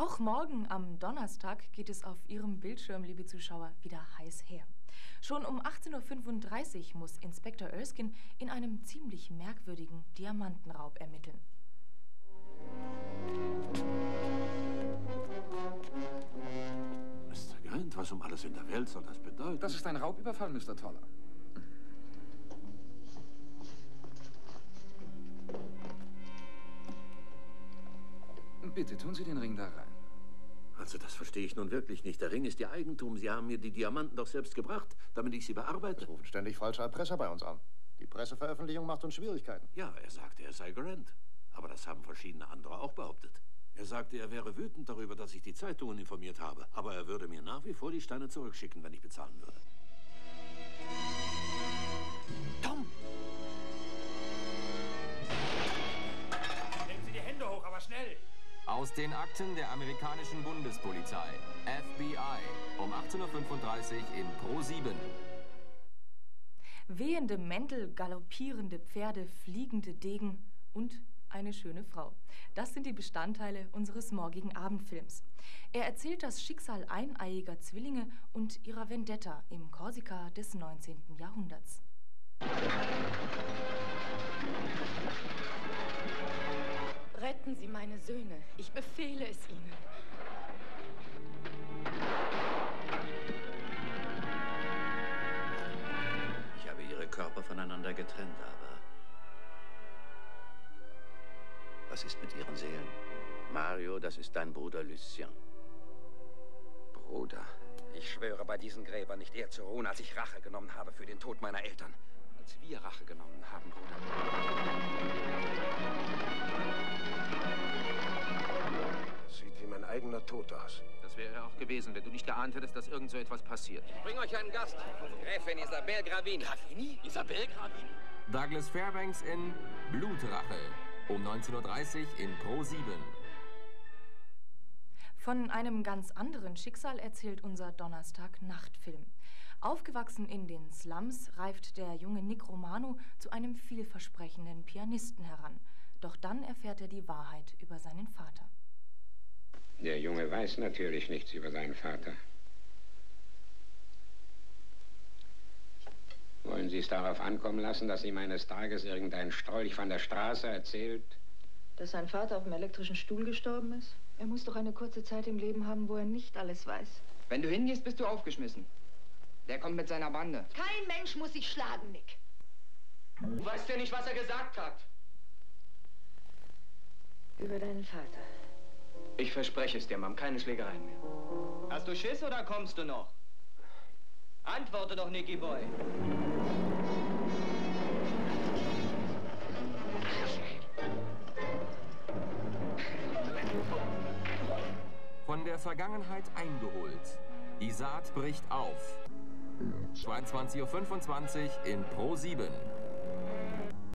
Auch morgen am Donnerstag geht es auf Ihrem Bildschirm, liebe Zuschauer, wieder heiß her. Schon um 18.35 Uhr muss Inspektor Erskine in einem ziemlich merkwürdigen Diamantenraub ermitteln. Mr. Grant, was um alles in der Welt soll das bedeuten? Das ist ein Raubüberfall, Mr. Toller. Bitte, tun Sie den Ring da rein. Also, das verstehe ich nun wirklich nicht. Der Ring ist Ihr Eigentum. Sie haben mir die Diamanten doch selbst gebracht, damit ich sie bearbeite. Es rufen ständig falsche Erpresser bei uns an. Die Presseveröffentlichung macht uns Schwierigkeiten. Ja, er sagte, er sei Grant. Aber das haben verschiedene andere auch behauptet. Er sagte, er wäre wütend darüber, dass ich die Zeitungen informiert habe. Aber er würde mir nach wie vor die Steine zurückschicken, wenn ich bezahlen würde. Aus den Akten der amerikanischen Bundespolizei, FBI, um 18.35 Uhr in Pro 7. Wehende Mäntel, galoppierende Pferde, fliegende Degen und eine schöne Frau. Das sind die Bestandteile unseres morgigen Abendfilms. Er erzählt das Schicksal eineiiger Zwillinge und ihrer Vendetta im Korsika des 19. Jahrhunderts. Sie meine Söhne. Ich befehle es Ihnen. Ich habe ihre Körper voneinander getrennt, aber... Was ist mit ihren Seelen? Mario, das ist dein Bruder Lucien. Bruder, ich schwöre bei diesen Gräbern nicht eher zu ruhen, als ich Rache genommen habe für den Tod meiner Eltern. Als wir Rache genommen haben, Bruder. Aus. Das wäre er auch gewesen, wenn du nicht geahnt hättest, dass irgend so etwas passiert. Bring euch einen Gast. Gräfin Isabel Gravini. Gravini? Isabel Gravini? Douglas Fairbanks in Blutrache, um 19.30 Uhr in Pro 7. Von einem ganz anderen Schicksal erzählt unser Donnerstag-Nachtfilm. Aufgewachsen in den Slums reift der junge Nick Romano zu einem vielversprechenden Pianisten heran. Doch dann erfährt er die Wahrheit über seinen Vater. Der Junge weiß natürlich nichts über seinen Vater. Wollen Sie es darauf ankommen lassen, dass ihm eines Tages irgendein Strolch von der Straße erzählt? Dass sein Vater auf dem elektrischen Stuhl gestorben ist? Er muss doch eine kurze Zeit im Leben haben, wo er nicht alles weiß. Wenn du hingehst, bist du aufgeschmissen. Der kommt mit seiner Bande. Kein Mensch muss sich schlagen, Nick. Du weißt ja nicht, was er gesagt hat. Über deinen Vater. Ich verspreche es dir, Mom, keine Schlägereien mehr. Hast du Schiss oder kommst du noch? Antworte doch, Nicky Boy. Von der Vergangenheit eingeholt. Die Saat bricht auf. 22.25 Uhr in Pro 7.